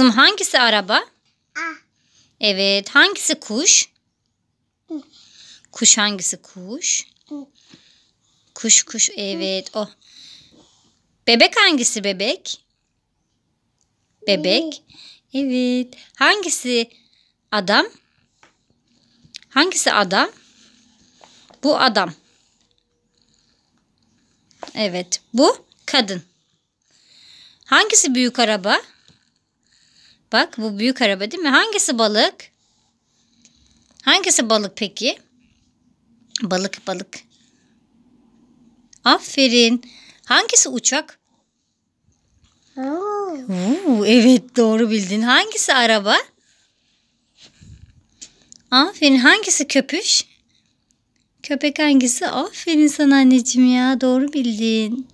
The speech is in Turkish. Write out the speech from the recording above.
Kızım hangisi araba? A. Evet. Hangisi kuş? Hı. Kuş hangisi kuş? Hı. Kuş kuş evet o. Bebek hangisi bebek? Bebek. Evet. Hangisi adam? Hangisi adam? Bu adam. Evet. Bu kadın. Hangisi büyük araba? Bak bu büyük araba değil mi? Hangisi balık? Hangisi balık peki? Balık balık. Aferin. Hangisi uçak? Oo. Evet doğru bildin. Hangisi araba? Aferin. Hangisi köpüş? Köpek hangisi? Aferin sana anneciğim ya. Doğru bildin.